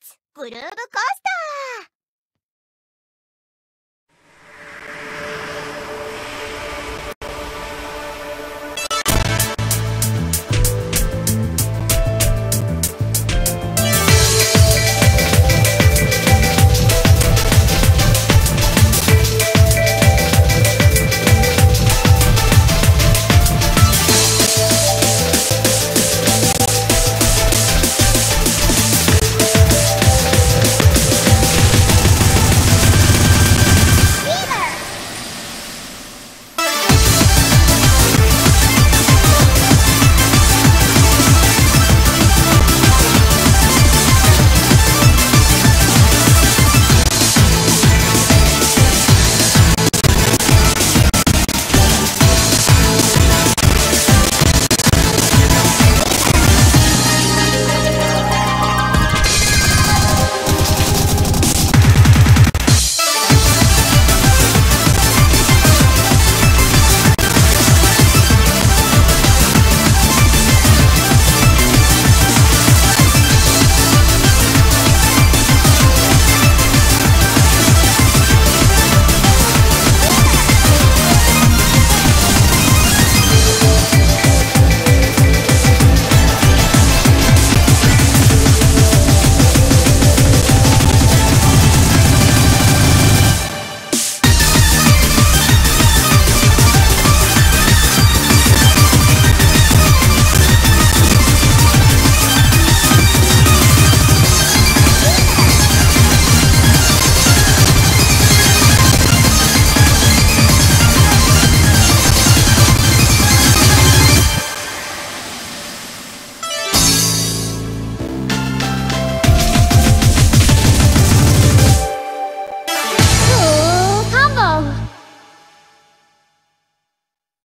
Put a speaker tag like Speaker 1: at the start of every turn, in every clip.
Speaker 1: ツグルーブコースター。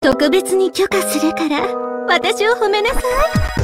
Speaker 2: 特別に許可するから私を褒めなさい。